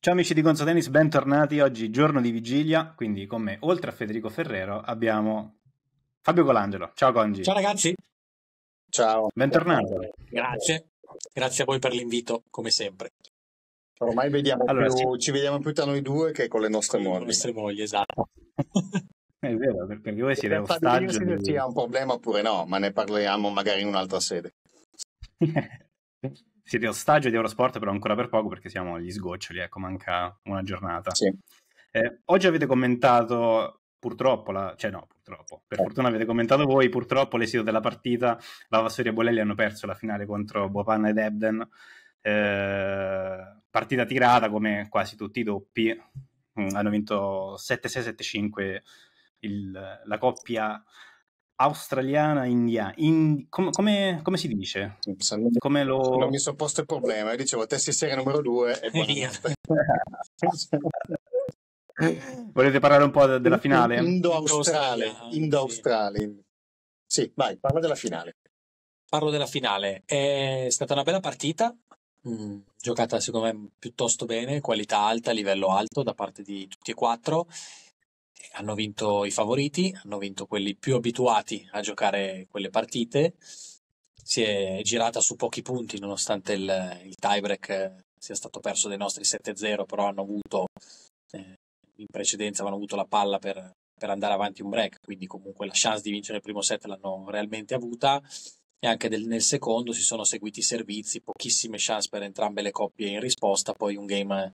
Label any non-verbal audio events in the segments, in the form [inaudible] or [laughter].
Ciao amici di Gonzo Tennis, bentornati. Oggi giorno di vigilia, quindi con me, oltre a Federico Ferrero, abbiamo Fabio Colangelo. Ciao Congi. Ciao ragazzi. Ciao. Bentornato. Grazie. Grazie a voi per l'invito, come sempre. Ormai vediamo allora, più, sì. ci vediamo più tra noi due che con le nostre mogli. Con le nostre mogli, esatto. [laughs] È vero, perché voi siete ostaggio. Se di... sia un problema oppure no, ma ne parliamo magari in un'altra sede. [laughs] siete ostaggio di Eurosport, però ancora per poco perché siamo agli sgoccioli, ecco, manca una giornata. Sì. Eh, oggi avete commentato, purtroppo, la... cioè no, purtroppo, per eh. fortuna avete commentato voi, purtroppo l'esito della partita, la Vassoria e Bolelli hanno perso la finale contro Bopanna ed Ebden, eh, partita tirata come quasi tutti i doppi, mm, hanno vinto 7-6-7-5 il, la coppia australiana-indiana. In, com, come, come, si dice? come lo... Non mi sono posto il problema, io dicevo testi serie numero due e [laughs] Volete parlare un po' della finale? Indo-australe. Indo-australe. Sì, vai, parla della finale. Parlo della finale. È stata una bella partita, mm, giocata secondo me piuttosto bene, qualità alta, livello alto da parte di tutti e quattro hanno vinto i favoriti, hanno vinto quelli più abituati a giocare quelle partite. Si è girata su pochi punti nonostante il, il tiebreak sia stato perso dai nostri 7-0, però hanno avuto eh, in precedenza avevano avuto la palla per, per, andare avanti un break, quindi comunque la chance di vincere il primo set l'hanno realmente avuta. E anche del, nel secondo si sono seguiti i servizi, pochissime chance per entrambe le coppie in risposta, poi un game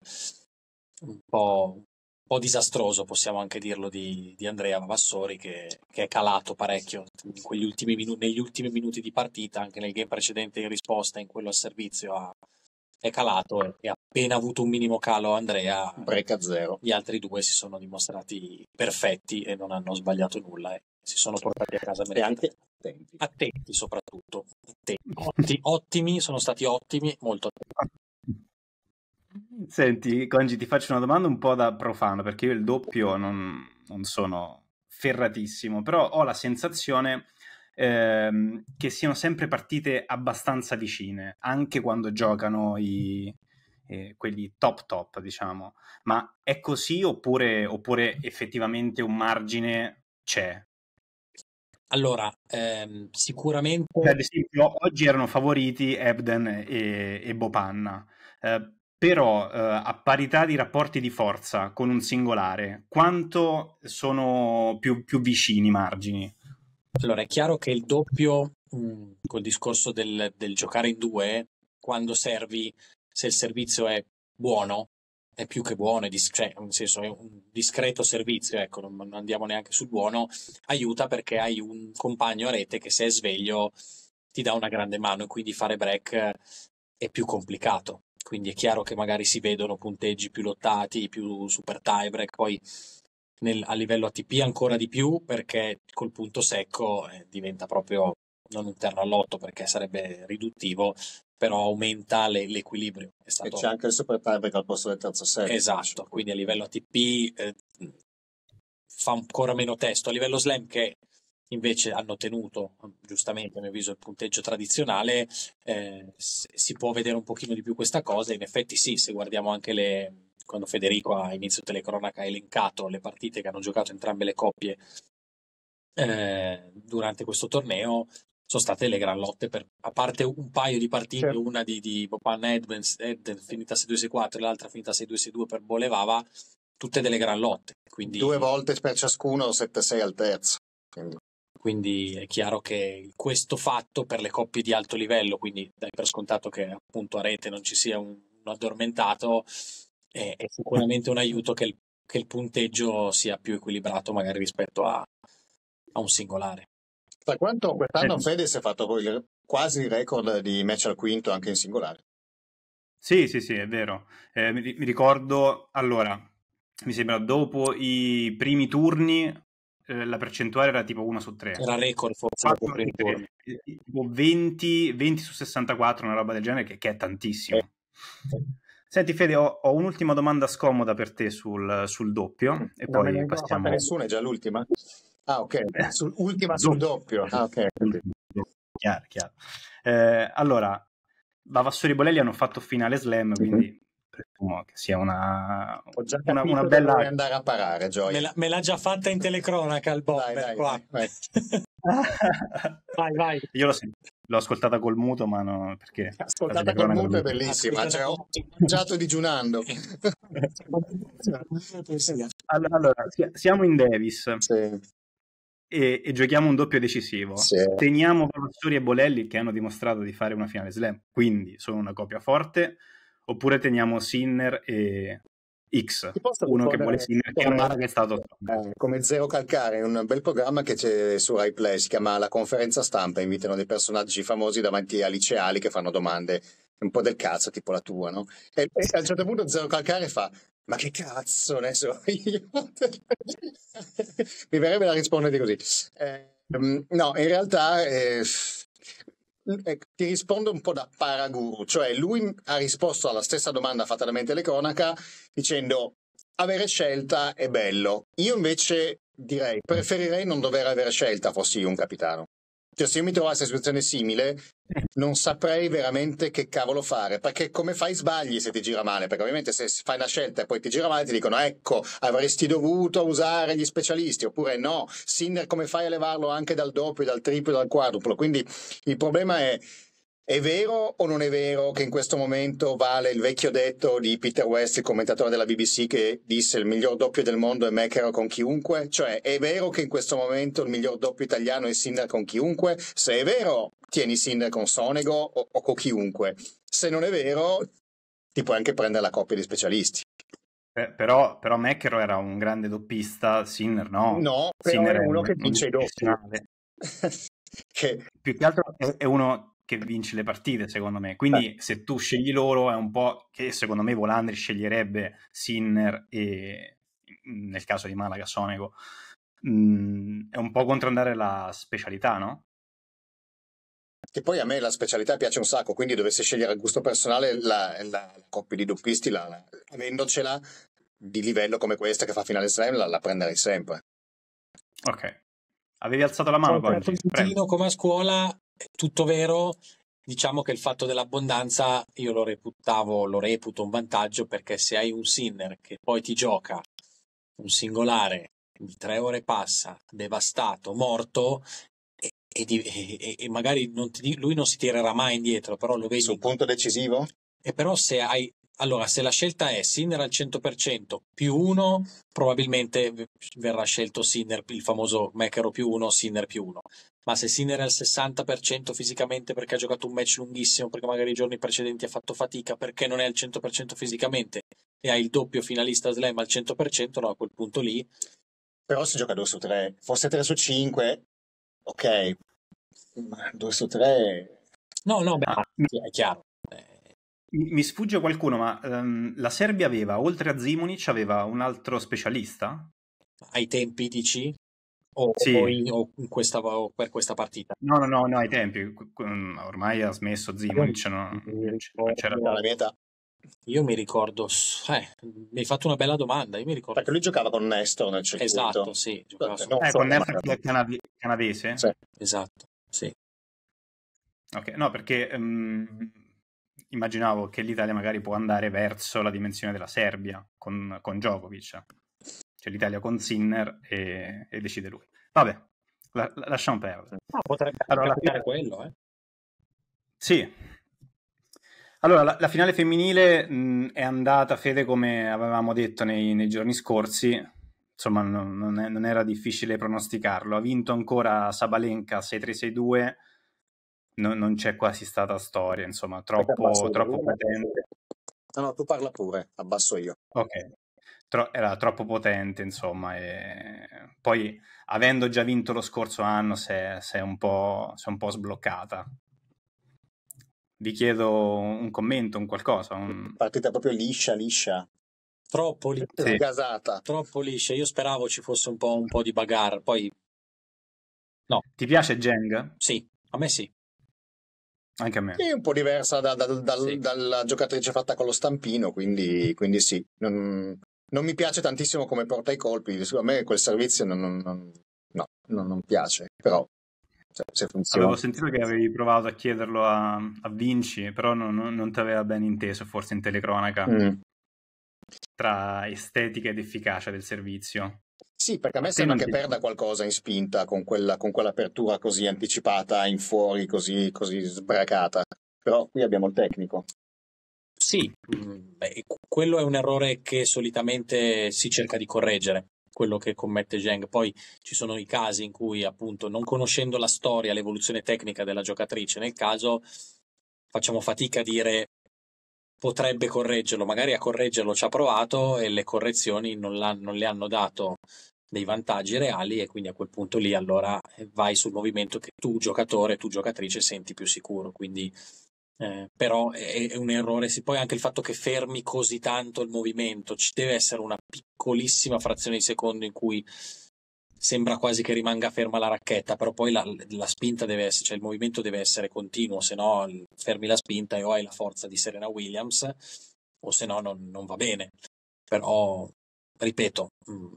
un po', po' disastroso, possiamo anche dirlo, di, di Andrea Vassori che, che, è calato parecchio ultimi minu- negli ultimi minuti di partita, anche nel game precedente in risposta, in quello al servizio, ha, è calato e, e appena avuto un minimo calo Andrea, break a zero. Gli altri due si sono dimostrati perfetti e non hanno sbagliato nulla e si sono portati a casa e anche attenti. Attenti soprattutto, attenti. ottimi, sono stati ottimi, molto attenti. Senti, Congi, ti faccio una domanda un po' da profano, perché io il doppio non, non sono ferratissimo, però ho la sensazione ehm, che siano sempre partite abbastanza vicine, anche quando giocano i, eh, quelli top top, diciamo. Ma è così oppure, oppure effettivamente un margine c'è? Allora, ehm, sicuramente... ad esempio, oggi erano favoriti Ebden e, e Bopanna. Eh, però eh, a parità di rapporti di forza con un singolare, quanto sono più, più vicini i margini? Allora, è chiaro che il doppio, col discorso del, del, giocare in due, quando servi, se il servizio è buono, è più che buono, è dis- cioè, nel senso è un discreto servizio, ecco, non andiamo neanche sul buono, aiuta perché hai un compagno a rete che se è sveglio ti dà una grande mano e quindi fare break è più complicato quindi è chiaro che magari si vedono punteggi più lottati, più super tiebreak, poi nel, a livello ATP ancora di più perché col punto secco eh, diventa proprio non un terno all'otto perché sarebbe riduttivo, però aumenta le, l'equilibrio. Stato... E c'è anche il super tiebreak al posto del terzo set. Esatto, quindi a livello ATP eh, fa ancora meno testo. A livello slam che invece hanno tenuto giustamente a mio avviso il punteggio tradizionale eh, si può vedere un pochino di più questa cosa in effetti sì se guardiamo anche le quando Federico a inizio telecronaca ha elencato le partite che hanno giocato entrambe le coppie eh, durante questo torneo sono state le gran lotte per, a parte un paio di partite certo. una di, di Bopan Edmonds Ed, finita 6-2-6-4 e l'altra finita 6-2-6-2 per Bolevava tutte delle gran lotte quindi... due volte per ciascuno 7-6 al terzo quindi quindi è chiaro che questo fatto per le coppie di alto livello, quindi dai per scontato che appunto a rete non ci sia un, un addormentato, è, è, sicuramente un aiuto che il, che il, punteggio sia più equilibrato magari rispetto a, a un singolare. Da quanto quest'anno Fede si è fatto quasi il record di match al quinto anche in singolare? Sì, sì, sì, è vero. Eh, mi, mi ricordo, allora, mi sembra dopo i primi turni eh, la percentuale era tipo 1 su 3. Era record forse. 4, tipo 20, 20 su 64, una roba del genere, che, che è tantissimo. Eh. Senti Fede, ho, ho, un'ultima domanda scomoda per te sul, sul doppio mm, e non poi non passiamo... nessuna, è già l'ultima? Ah ok, sul, ultima sul doppio. Ah ok. Chiaro, chiaro. Eh, allora, Bavassori e Bolelli hanno fatto finale slam, quindi presumo che sia una, Ho già una, una bella... andare a parare, Gioia. Me, la- me l'ha già fatta in telecronaca il Vai, bomber vai, qua. vai. vai, [laughs] vai. Io l'ho, l'ho ascoltata col muto, ma no, perché... Ascoltata col muto è bellissima, cioè, ho mangiato digiunando. [laughs] Allora, allora, si- siamo in Davis Sì, e, e giochiamo un doppio decisivo. sì. Teniamo Palazzori e Bolelli che hanno dimostrato di fare una finale slam, quindi sono una coppia forte, oppure teniamo Sinner e X, uno che vuole Sinner, che che è stato... Eh, come Zero Calcare, un bel programma che c'è su Rai Play, si chiama La conferenza stampa, invitano dei personaggi famosi davanti a liceali che fanno domande un po' del cazzo, tipo la tua, no? E, e a un certo punto Zero Calcare fa, ma che cazzo ne so [laughs] io? Mi verrebbe da rispondere così. Eh, no, in realtà eh, ti rispondo un po' da paraguru, cioè lui ha risposto alla stessa domanda fatta da Mente Cronaca dicendo avere scelta è bello. Io invece direi, preferirei non dover avere scelta fossi un capitano. Cioè, se io mi trovassi in una situazione simile, [laughs] non saprei veramente che cavolo fare, perché come fai sbagli se ti gira male? Perché ovviamente se fai una scelta e poi ti gira male ti dicono ecco, avresti dovuto usare gli specialisti, oppure no, Sinner come fai a levarlo anche dal doppio, dal triplo, dal quadruplo? Quindi il problema è è vero o non è vero che in questo momento vale il vecchio detto di Peter West, il commentatore della BBC, che disse il miglior doppio del mondo è Mecchero con chiunque? Cioè, è vero che in questo momento il miglior doppio italiano è Sinner con chiunque? Se è vero, tieni Sinner con Sonego o, o con chiunque. Se non è vero, ti puoi anche prendere la coppia di specialisti. Eh, però, però Meccaro era un grande doppista, Sinner no. No, però Sinner è uno che vince i doppi. [laughs] che Più che altro è, è uno che vince le partite, secondo me. Quindi se tu scegli loro è un po' che secondo me Volandri sceglierebbe Sinner e nel caso di Malaga Sonego. Mm, è un po' contrandare la specialità, no? Che poi a me la specialità piace un sacco, quindi dovessi scegliere a gusto personale la, la- la coppia di doppisti, la- la- avendocela di livello come questa che fa finale slam, la, la prenderei sempre. Ok. Avevi alzato la mano, puntino Prego. come a scuola, tutto vero. Diciamo che il fatto dell'abbondanza io lo reputavo, lo reputo un vantaggio perché se hai un Sinner che poi ti gioca un singolare di tre ore passa, devastato, morto, e, e di- e- e magari non ti lui non si tirerà mai indietro, però lo vedi Sul punto decisivo? e però se hai allora, se la scelta è Sinner al 100% più uno, probabilmente verrà scelto Sinner, il famoso Mecchero più uno, Sinner più uno. Ma se Sinner è al 60% fisicamente perché ha giocato un match lunghissimo, perché magari i giorni precedenti ha fatto fatica, perché non è al 100% fisicamente e hai il doppio finalista slam al 100%, no, a quel punto lì Però si gioca 2 su 3. Fosse 3 su 5, ok. Ma 2 su 3... No, no, beh, Ah, è chiaro. Mi, sfugge qualcuno, ma ehm, la Serbia aveva, oltre a Zimunic, aveva un altro specialista? ai tempi dici? O, Sì. o in- o in questa, o per questa partita? No, no, no, no, ai tempi. Qu- Ormai ha smesso Zimunic, no, non c'era Alla mia età. Io mi ricordo, eh, mi hai fatto una bella domanda. Io mi ricordo. Perché lui giocava con Nestor nel circuito. Esatto, sì, giocava Eh, no. Eh, con Nelson che è canadi- canadese? Sì. esatto, sì. Ok, no, perché ehm, immaginavo che l'Italia magari può andare verso la dimensione della Serbia con, con Djokovic. Cioè l'Italia con Sinner e, e decide lui. Vabbè, la- la- lasciamo perdere. Ah, potrebbe Allora, la- quello, eh. Sì. Allora, la, la finale femminile mh, è andata, Fede, come avevamo detto nei, nei giorni scorsi. Insomma, non, non è- non era difficile pronosticarlo. Ha vinto ancora Sabalenka 6-3-6-2. No- non c'è quasi stata storia, insomma, troppo, troppo potente. No, no, tu parla pure, abbasso io. Ok, Tro- era troppo potente, insomma, e poi avendo già vinto lo scorso anno si è, si è un po', si è un po' sbloccata. Vi chiedo un commento, un qualcosa. un- Partita proprio liscia, liscia. Troppo, li- Sì. Gasata. troppo liscia. Io speravo ci fosse un po', un po' di bagarre. Poi, Ti piace Geng? sì, a me sì. Anche a me. È un po' diversa da- da- dal- Sì. dalla giocatrice fatta con lo stampino, quindi, quindi sì. Non, non mi piace tantissimo come porta i colpi. A me quel servizio non, non- no, non- non piace. Però se, se funziona. Avevo sentito che avevi provato a chiederlo a, a Vinci, però non, non, non ti aveva ben inteso, forse in telecronaca. Mm. tra estetica ed efficacia del servizio. Sì, perché a me sembra che perda qualcosa in spinta con, quella, con quell'apertura così anticipata in fuori, così, così sbracata. Però qui abbiamo il tecnico. Sì, mm, beh, quello è un errore che solitamente si cerca di correggere, quello che commette Zheng. Poi ci sono i casi in cui, appunto, non conoscendo la storia, l'evoluzione tecnica della giocatrice, nel caso facciamo fatica a dire potrebbe correggerlo, magari a correggerlo ci ha provato e le correzioni non, non le hanno dato dei vantaggi reali e quindi a quel punto lì allora vai sul movimento che tu giocatore, tu giocatrice senti più sicuro. Quindi eh, però è, è, un errore. Sì, poi anche il fatto che fermi così tanto il movimento, ci deve essere una piccolissima frazione di secondo in cui sembra quasi che rimanga ferma la racchetta, però poi la, la spinta deve essere, cioè il movimento deve essere continuo, se no fermi la spinta e o hai la forza di Serena Williams o se no non, non va bene. Però, ripeto, mm,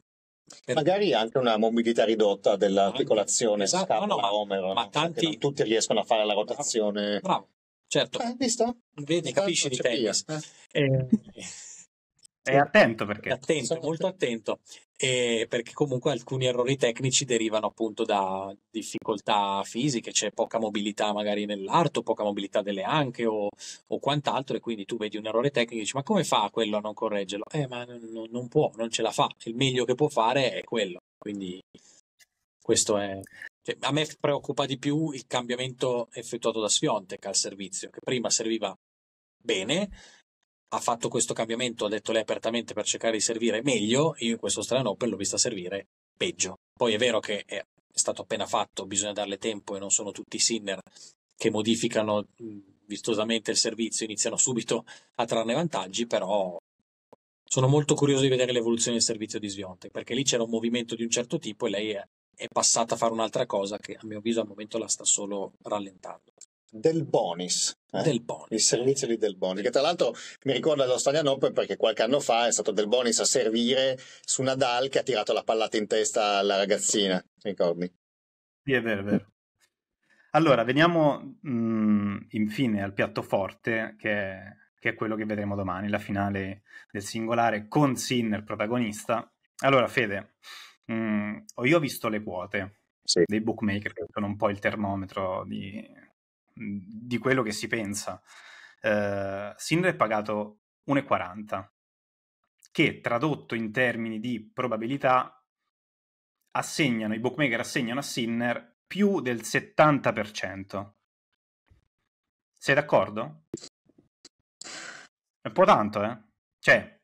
per... Magari anche una mobilità ridotta dell'articolazione esatto, no, no, ma, omero, ma tanti... tutti riescono a fare la rotazione. Bravo, bravo. Certo. Eh, visto? Vedi, capisci di tennis. Eh. Eh, [laughs] è attento perché. È attento, molto attento. Perché comunque alcuni errori tecnici derivano appunto da difficoltà fisiche, c'è poca mobilità magari nell'arto, poca mobilità delle anche o, o, quant'altro e quindi tu vedi un errore tecnico e dici ma come fa quello a non correggerlo? Eh ma non, non può, non ce la fa, il meglio che può fare è quello, quindi questo è, cioè, a me preoccupa di più il cambiamento effettuato da Sviontek al servizio, che prima serviva bene, ha fatto questo cambiamento, ha detto lei apertamente per cercare di servire meglio, io in questo strano Open l'ho vista servire peggio. Poi è vero che è stato appena fatto, bisogna darle tempo e non sono tutti i Sinner che modificano vistosamente il servizio, iniziano subito a trarne vantaggi, però sono molto curioso di vedere l'evoluzione del servizio di Sviontek, perché lì c'era un movimento di un certo tipo e lei è passata a fare un'altra cosa che a mio avviso al momento la sta solo rallentando. Del Bonis. Eh? Del Bonis. Il servizio di Del Bonis, che tra l'altro mi ricorda l'Australian Open perché qualche anno fa è stato Del Bonis a servire su Nadal che ha tirato la pallata in testa alla ragazzina, ricordi? Sì, è vero, è vero. Allora, veniamo mh, mm, infine al piatto forte che è, che è quello che vedremo domani, la finale del singolare con Sinner protagonista. Allora, Fede, Mm, io ho visto le quote sì. dei bookmaker, che sono un po' il termometro di, di quello che si pensa. Uh, Sinner è pagato 1,40, che tradotto in termini di probabilità assegnano, i bookmaker assegnano a Sinner più del 70%. Sei d'accordo? È un po' tanto, eh? Cioè,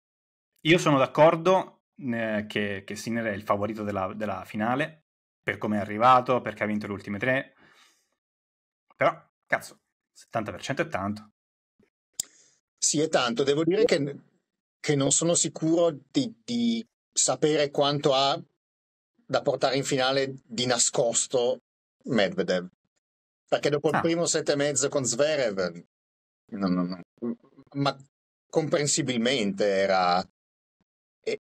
io sono d'accordo eh, che, che Sinner è il favorito della, della finale, per come è arrivato, perché ha vinto le ultime tre. Però, cazzo, 70% è tanto. Sì, è tanto. Devo dire che, che non sono sicuro di, di, sapere quanto ha da portare in finale di nascosto Medvedev. Perché dopo ah. il primo e mezzo con Zverev, no, no, no. ma comprensibilmente era,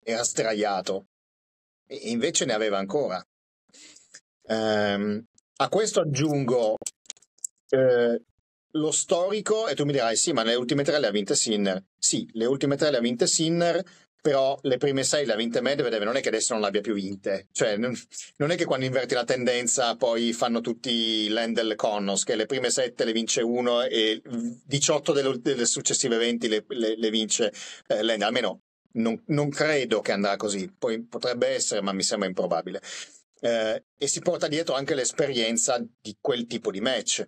era straiato e invece ne aveva ancora. Um, a questo aggiungo eh, lo storico e tu mi dirai sì ma le ultime tre le ha vinte Sinner. Sì le ultime tre le ha vinte Sinner però le prime sei le ha vinte Medvedev non è che adesso non le abbia più vinte. Cioè non, è che quando inverti la tendenza poi fanno tutti l'Endel Connors che le prime sette le vince uno e 18 delle, delle successive 20 le, le, le vince eh, Lendl. Almeno non, non, credo che andrà così, poi potrebbe essere, ma mi sembra improbabile. Eh, e si porta dietro anche l'esperienza di quel tipo di match.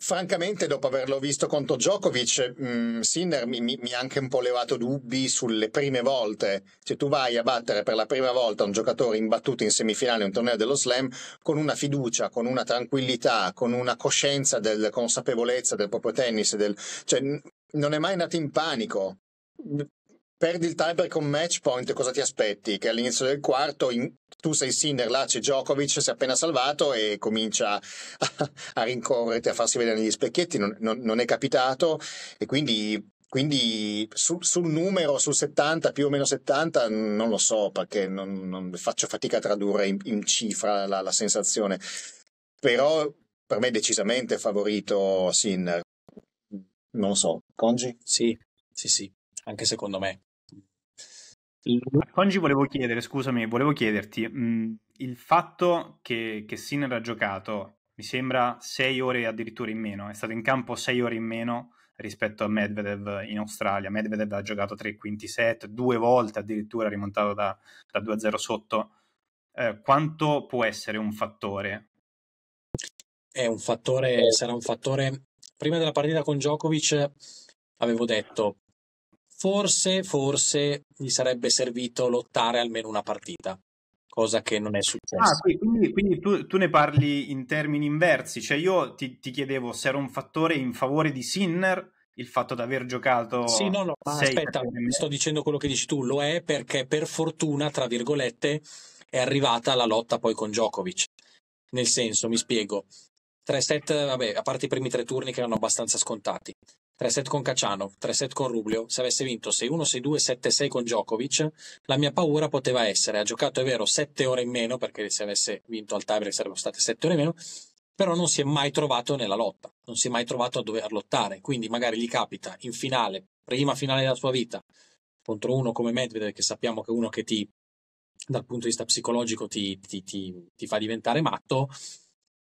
Francamente, dopo averlo visto contro Djokovic, mh, mm, Sinner mi, ha anche un po' levato dubbi sulle prime volte. Se tu vai a battere per la prima volta un giocatore imbattuto in semifinale un torneo dello Slam con una fiducia, con una tranquillità, con una coscienza del consapevolezza del proprio tennis, del, cioè, non è mai nato in panico perdi il tiebreak con match point, cosa ti aspetti? Che all'inizio del quarto in, tu sei Sinner, là c'è Djokovic, si è appena salvato e comincia a, [laughs] a rincorrerti, a farsi vedere negli specchietti, non, non, non è capitato e quindi, quindi su, sul numero, sul 70, più o meno 70, non lo so perché non, non faccio fatica a tradurre in, in cifra la, la sensazione, però per me è decisamente favorito Sinner. Non lo so, Congi? Sì, sì, sì, anche secondo me. Congi volevo chiedere, scusami, volevo chiederti, mh, mm, il fatto che, che Sinner ha giocato, mi sembra, sei ore addirittura in meno, è stato in campo sei ore in meno rispetto a Medvedev in Australia. Medvedev ha giocato tre quinti set, due volte addirittura rimontato da, da 2-0 sotto. Eh, quanto può essere un fattore? È un fattore, sarà un fattore. Prima della partita con Djokovic avevo detto forse, forse gli sarebbe servito lottare almeno una partita, cosa che non è successa. Ah, quindi, quindi tu, tu, ne parli in termini inversi, cioè io ti, ti, chiedevo se era un fattore in favore di Sinner il fatto di aver giocato. Sì, no, no, aspetta, sto dicendo quello che dici tu, lo è perché per fortuna, tra virgolette, è arrivata la lotta poi con Djokovic. Nel senso, mi spiego, tre set, vabbè, a parte i primi tre turni che erano abbastanza scontati, 3 set con Cacciano, 3 set con Rublio, se avesse vinto 6-1, 6-2, 7-6 con Djokovic, la mia paura poteva essere, ha giocato è vero 7 ore in meno, perché se avesse vinto al tiebreak sarebbero state 7 ore in meno, però non si è mai trovato nella lotta, non si è mai trovato a dover lottare, quindi magari gli capita in finale, prima finale della sua vita, contro uno come Medvedev, che sappiamo che è uno che ti, dal punto di vista psicologico ti, ti, ti, ti fa diventare matto,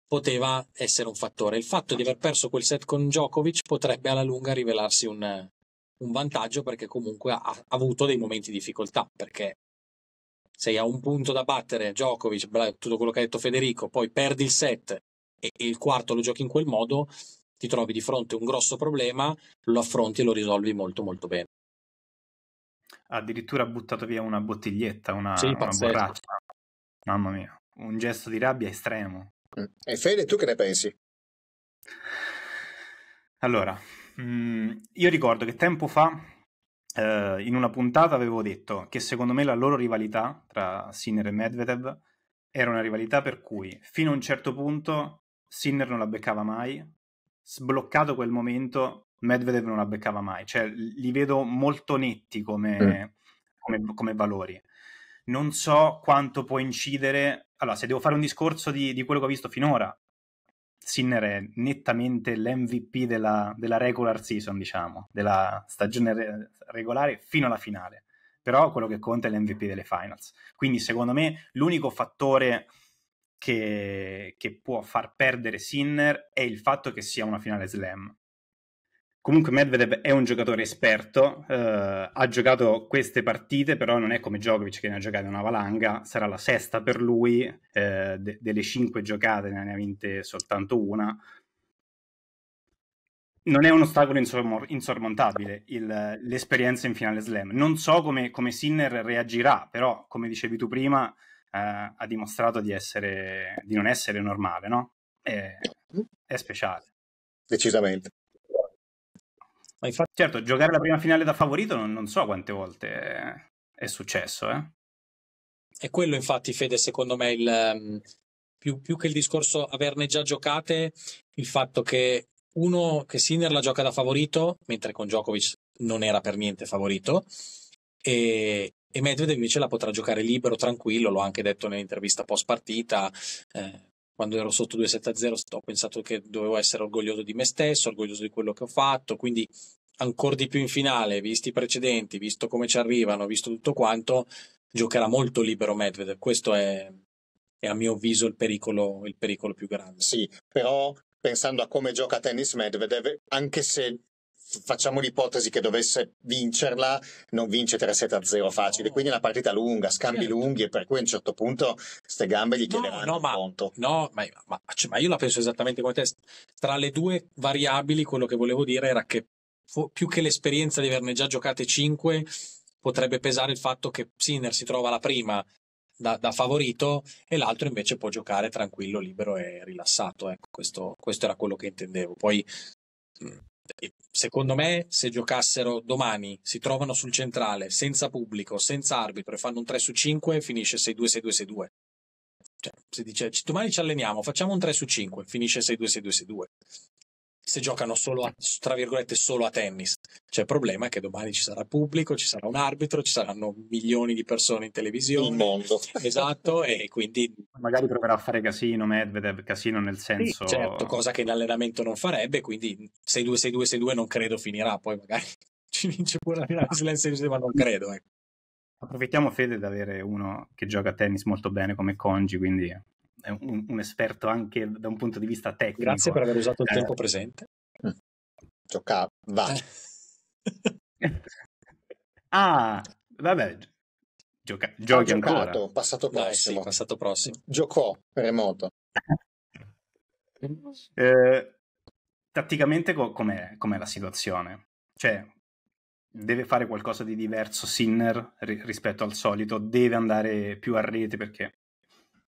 poteva essere un fattore. Il fatto di aver perso quel set con Djokovic potrebbe alla lunga rivelarsi un, un vantaggio perché comunque ha, ha, avuto dei momenti di difficoltà perché sei a un punto da battere Djokovic, tutto quello che ha detto Federico, poi perdi il set e, e il quarto lo giochi in quel modo, ti trovi di fronte a un grosso problema, lo affronti e lo risolvi molto molto bene. Addirittura ha buttato via una bottiglietta, una, sì, una borraccia. Mamma mia, un gesto di rabbia estremo. E Fede, tu che ne pensi? Allora, mm, io ricordo che tempo fa, eh, in una puntata, avevo detto che secondo me la loro rivalità tra Sinner e Medvedev era una rivalità per cui fino a un certo punto Sinner non la beccava mai, sbloccato quel momento Medvedev non la beccava mai, cioè li vedo molto netti come, mm. come, come valori. Non so quanto può incidere allora, se devo fare un discorso di, di quello che ho visto finora, Sinner è nettamente l'MVP della, della regular season, diciamo, della stagione re- regolare fino alla finale. Però quello che conta è l'MVP delle finals. Quindi, secondo me, l'unico fattore che, che può far perdere Sinner è il fatto che sia una finale slam. Comunque Medvedev è un giocatore esperto, eh, ha giocato queste partite, però non è come Djokovic che ne ha giocate una valanga, sarà la sesta per lui, eh, de- delle cinque giocate ne ha vinte soltanto una. Non è un ostacolo insor- insormontabile il, l'esperienza in finale slam. Non so come, come, Sinner reagirà, però come dicevi tu prima eh, ha dimostrato di, essere, di non essere normale, no? È, è speciale. Decisamente. Ma infatti... Certo, giocare la prima finale da favorito non, non so quante volte è, successo, eh. È quello infatti, Fede, secondo me, il, um, più, più, che il discorso averne già giocate, il fatto che uno che Sinner la gioca da favorito, mentre con Djokovic non era per niente favorito, e, e Medvedev invece la potrà giocare libero, tranquillo, l'ho anche detto nell'intervista post partita. Eh, quando ero sotto 2-7-0 ho pensato che dovevo essere orgoglioso di me stesso, orgoglioso di quello che ho fatto, quindi ancora di più in finale, visti i precedenti, visto come ci arrivano, visto tutto quanto, giocherà molto libero Medvedev. Questo è, è a mio avviso il pericolo, il pericolo più grande. Sì, però pensando a come gioca a tennis Medvedev, anche se facciamo l'ipotesi che dovesse vincerla, non vince 3-7-0 facile, quindi è una partita lunga, scambi certo. lunghi e per cui a un certo punto queste gambe gli chiederanno no, no, ma, conto. No, ma, ma, cioè, ma, io la penso esattamente come te. Tra le due variabili quello che volevo dire era che più che l'esperienza di averne già giocate 5 potrebbe pesare il fatto che Sinner si trova la prima da, da, favorito e l'altro invece può giocare tranquillo, libero e rilassato. Ecco, questo, questo era quello che intendevo. Poi secondo me, se giocassero domani, si trovano sul centrale, senza pubblico, senza arbitro e fanno un 3 su 5, finisce 6-2, 6-2, 6-2. Cioè, si dice, domani ci alleniamo, facciamo un 3 su 5, finisce 6-2, 6-2, 6-2 se giocano solo a, tra virgolette solo a tennis. Cioè il problema è che domani ci sarà pubblico, ci sarà un arbitro, ci saranno milioni di persone in televisione. Il mondo. Esatto, e quindi... Magari proverà a fare casino Medvedev, casino nel senso... Sì, certo, cosa che in allenamento non farebbe, quindi 6-2, 6-2, 6-2 non credo finirà, poi magari [laughs] ci vince pure la finale series, ma non credo. Ecco. Approfittiamo, Fede, di avere uno che gioca a tennis molto bene come Congi, quindi è un, un, esperto anche da un punto di vista tecnico. Grazie per aver usato il eh. tempo presente. Giocava, va. [laughs] ah, vabbè, Gioca- giochi giocato, ancora. passato prossimo. Dai, sì, passato prossimo. Giocò remoto. [laughs] eh, tatticamente co- com'è, com'è, la situazione? Cioè, deve fare qualcosa di diverso Sinner ri- rispetto al solito? Deve andare più a rete perché,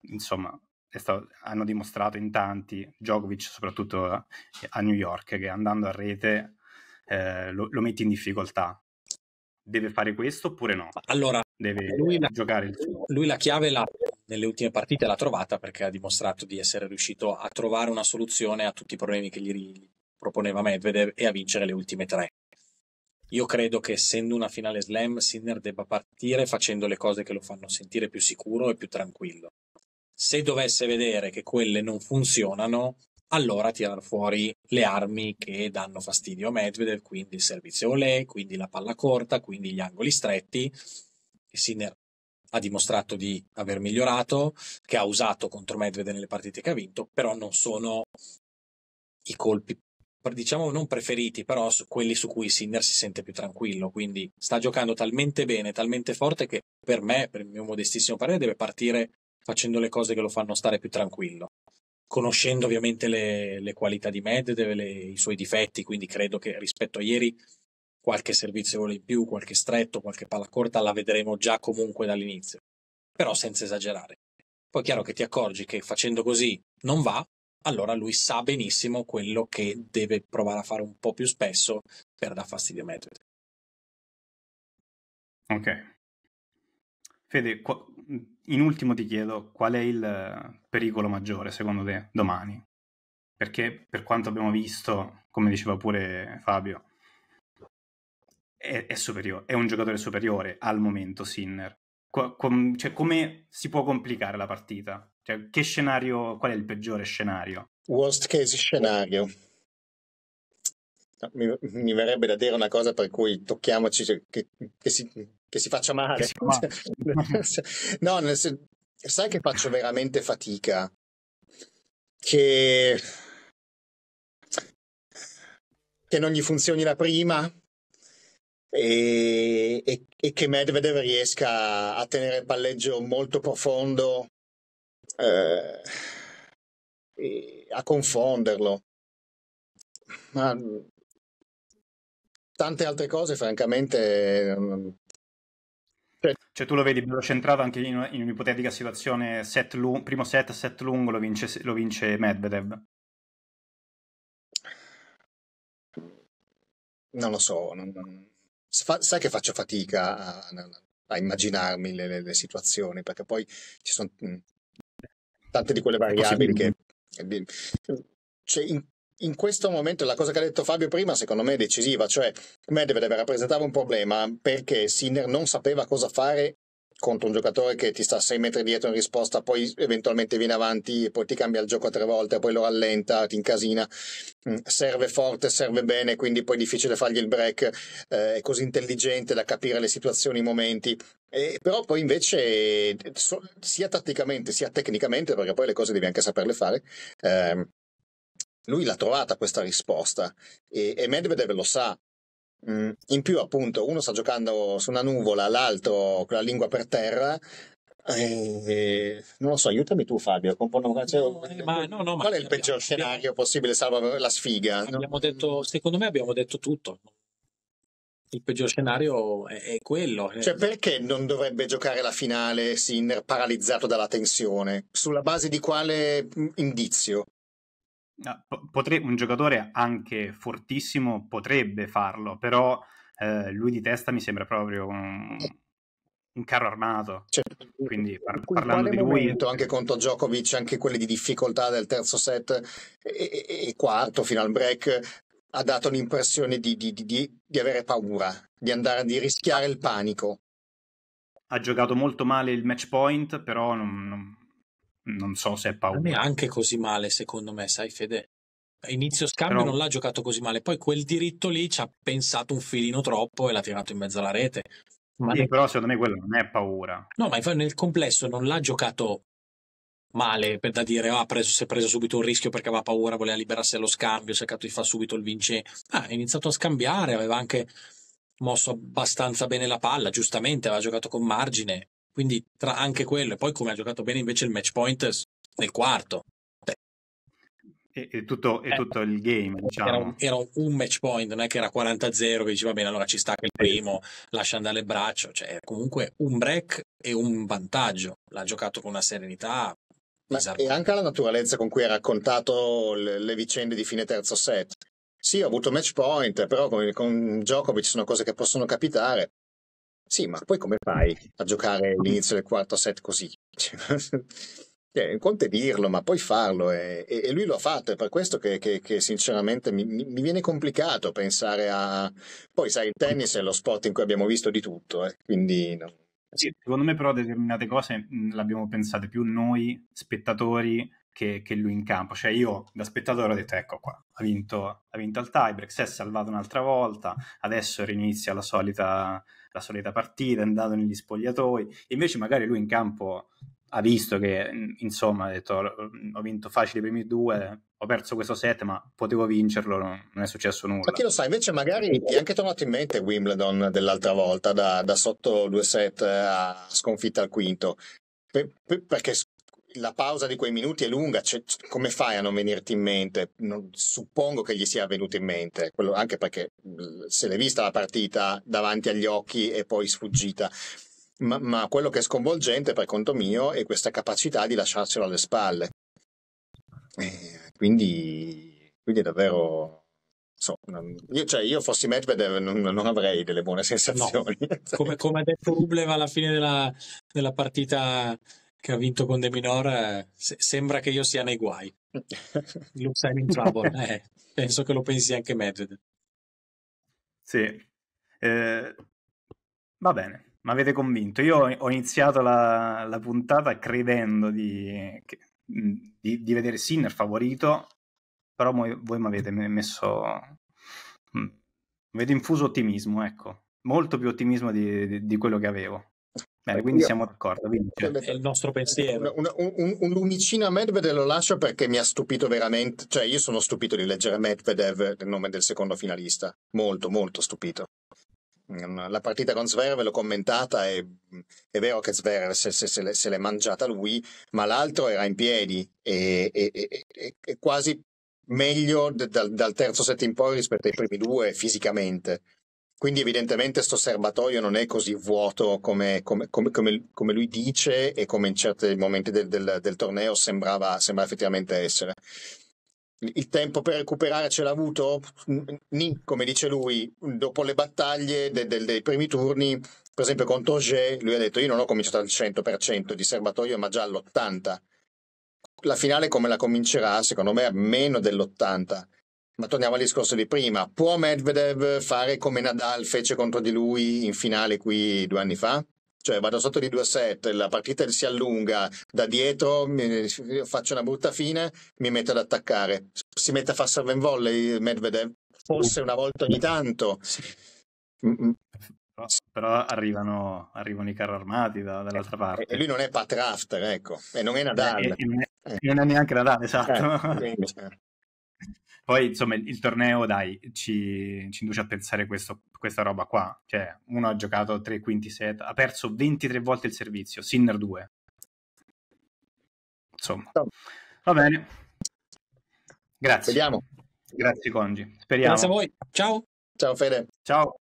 insomma, stato, hanno dimostrato in tanti, Djokovic soprattutto a, a New York, che andando a rete eh, lo, lo metti in difficoltà deve fare questo oppure no? Allora, deve lui la, giocare il suo. Lui la chiave la, nelle ultime partite l'ha trovata perché ha dimostrato di essere riuscito a trovare una soluzione a tutti i problemi che gli proponeva Medvedev e a vincere le ultime tre. Io credo che essendo una finale slam, Sinner debba partire facendo le cose che lo fanno sentire più sicuro e più tranquillo. Se dovesse vedere che quelle non funzionano, allora tirare fuori le armi che danno fastidio a Medvedev, quindi il servizio olé, quindi la palla corta, quindi gli angoli stretti. E Sinner ha dimostrato di aver migliorato, che ha usato contro Medvedev nelle partite che ha vinto, però non sono i colpi, diciamo non preferiti, però quelli su cui Sinner si sente più tranquillo. Quindi sta giocando talmente bene, talmente forte che per me, per il mio modestissimo parere, deve partire facendo le cose che lo fanno stare più tranquillo conoscendo ovviamente le, le qualità di Medvedev, le, i suoi difetti, quindi credo che rispetto a ieri qualche servizio in più, qualche stretto, qualche palla corta la vedremo già comunque dall'inizio, però senza esagerare. Poi è chiaro che ti accorgi che facendo così non va, allora lui sa benissimo quello che deve provare a fare un po' più spesso per dar fastidio a Medvedev. Ok. Fede, in ultimo ti chiedo qual è il pericolo maggiore secondo te domani? Perché per quanto abbiamo visto, come diceva pure Fabio, è, è, superiore, è un giocatore superiore al momento Sinner. Qu- com- cioè, come si può complicare la partita? Cioè, che scenario, qual è il peggiore scenario? Worst case scenario. Mi, mi, verrebbe da dire una cosa per cui tocchiamoci cioè, che, che, si, che si faccia male. Si male. [laughs] no, nel senso, sai che faccio veramente fatica? Che, che non gli funzioni la prima e, e, e che Medvedev riesca a tenere il palleggio molto profondo eh, a confonderlo. Ma tante altre cose, francamente. Cioè, tu lo vedi bello centrato anche in, in un'ipotetica situazione, set lu- primo set, set lungo, lo vince, lo vince Medvedev. Non lo so, non, non... sai che faccio fatica a, a immaginarmi le, le, le, situazioni, perché poi ci sono mm, tante di quelle variabili che... Cioè, in, in questo momento la cosa che ha detto Fabio prima secondo me è decisiva, cioè Medvedev rappresentava un problema perché Sinner non sapeva cosa fare contro un giocatore che ti sta 6 metri dietro in risposta, poi eventualmente viene avanti e poi ti cambia il gioco tre volte, poi lo rallenta, ti incasina, mm, serve forte, serve bene, quindi poi è difficile fargli il break, eh, è così intelligente da capire le situazioni, i momenti, e, però poi invece sia tatticamente sia tecnicamente, perché poi le cose devi anche saperle fare, eh, lui l'ha trovata questa risposta e, e Medvedev lo sa. Mm, in più, appunto, uno sta giocando su una nuvola, l'altro con la lingua per terra. E, non lo so, aiutami tu, Fabio. Cioè, no, eh, ma, no, no, qual è il peggior abbiamo, scenario possibile, salvo la sfiga? Abbiamo detto, secondo me, abbiamo detto tutto. Il peggior scenario è, quello. Cioè, perché non dovrebbe giocare la finale Sinner paralizzato dalla tensione? Sulla base di quale mm, indizio? Potre- un giocatore anche fortissimo potrebbe farlo, però eh, lui di testa mi sembra proprio un, un carro armato. Cioè, Quindi par- parlando di lui... Anche contro Djokovic, anche quelli di difficoltà del terzo set e, e, e quarto fino al break, ha dato l'impressione di, di, di, di avere paura, di andare di rischiare il panico. Ha giocato molto male il match point, però non, non non so se è paura. Neanche così male, secondo me, sai Fede? inizio scambio Però... non l'ha giocato così male, poi quel diritto lì ci ha pensato un filino troppo e l'ha tirato in mezzo alla rete. Ma sì, ne... però secondo me quello non è paura. No, ma nel complesso non l'ha giocato male per da dire ah, preso, si è preso subito un rischio perché aveva paura, voleva liberarsi dallo scambio, ha cercato di fare subito il vince. Ah, ha iniziato a scambiare, aveva anche mosso abbastanza bene la palla, giustamente aveva giocato con margine, quindi tra anche quello e poi come ha giocato bene invece il match point nel quarto. E, e, tutto, e eh, tutto, il game, diciamo. Era un, era un, match point, non è che era 40-0 che diceva bene, allora ci sta che il primo lascia andare il braccio, cioè comunque un break e un vantaggio. L'ha giocato con una serenità ma e anche la naturalezza con cui ha raccontato le, le, vicende di fine terzo set. Sì, ho avuto match point, però con, con Djokovic sono cose che possono capitare. Sì, ma poi come fai a giocare l'inizio del quarto set così? [laughs] Cioè, conte dirlo, ma poi farlo e, e, lui lo ha fatto, è per questo che, che, che sinceramente mi, mi, viene complicato pensare a... Poi sai, il tennis è lo sport in cui abbiamo visto di tutto, eh, quindi... No sì, secondo me però determinate cose mh, l'abbiamo pensate più noi spettatori che, che, lui in campo. Cioè io da spettatore ho detto ecco qua, ha vinto, ha vinto al tiebreak, si è salvato un'altra volta, adesso rinizia la solita, la solita partita, è andato negli spogliatoi. Invece magari lui in campo ha visto che insomma ha detto ho vinto facile i primi due ho perso questo set ma potevo vincerlo non è successo nulla ma chi lo sa invece magari ti è anche tornato in mente Wimbledon dell'altra volta da, da sotto due set a sconfitta al quinto per, per, perché la pausa di quei minuti è lunga, cioè, come fai a non venirti in mente? Non, suppongo che gli sia venuto in mente, quello, anche perché se l'è vista la partita davanti agli occhi e poi sfuggita ma, ma quello che è sconvolgente per conto mio è questa capacità di lasciarcelo alle spalle. E quindi, quindi è davvero So, io, cioè, io fossi Medvedev non, non, avrei delle buone sensazioni. No. Come, come, ha detto Rublev alla fine della, della, partita che ha vinto con De Minor, se, sembra che io sia nei guai. [laughs] Looks I'm in trouble. Eh, penso che lo pensi anche Medvedev. Sì. Eh, va bene mi avete convinto. Io ho iniziato la, la puntata credendo di, di, di, vedere Sinner favorito, però voi, voi mi avete messo... Mi avete infuso ottimismo, ecco. Molto più ottimismo di, di quello che avevo. Bene, quindi siamo d'accordo. Quindi, cioè. È il nostro pensiero. Un, un, un, un lumicino a Medvedev lo lascio perché mi ha stupito veramente. Cioè, io sono stupito di leggere Medvedev nel nome del secondo finalista. Molto, molto stupito. La partita con Zverev l'ho commentata e è vero che Zverev se, se, se, se l'è mangiata lui, ma l'altro era in piedi e, e, e, e quasi meglio dal, dal, terzo set in poi rispetto ai primi due fisicamente. Quindi evidentemente sto serbatoio non è così vuoto come, come, come, come lui dice e come in certi momenti del, del, del torneo sembrava, sembrava effettivamente essere il tempo per recuperare ce l'ha avuto? Ni, come dice lui, dopo le battaglie de, de, dei primi turni, per esempio contro Auger, lui ha detto io non ho cominciato al 100% di serbatoio, ma già all'80%. La finale come la comincerà? Secondo me a meno dell'80%. Ma torniamo al discorso di prima. Può Medvedev fare come Nadal fece contro di lui in finale qui due anni fa? cioè vado sotto di 2-7, la partita si allunga, da dietro faccio una brutta fine, mi metto ad attaccare. Si mette a fare serve in volley Medvedev? Forse una volta ogni tanto. Però, però arrivano, arrivano, i carri armati da, dall'altra parte. E lui non è Pat Rafter, ecco, e non è Nadal. E, e, non, è, eh. non, è, neanche Nadal, esatto. Eh, quindi, eh. Poi, insomma, il torneo, dai, ci, ci induce a pensare questo, questa roba qua. Cioè, uno ha giocato tre quinti set, ha perso 23 volte il servizio, Sinner 2. Insomma, va bene. Grazie. Vediamo. Grazie, Congi. Speriamo. Grazie a voi. Ciao. Ciao, Fede. Ciao.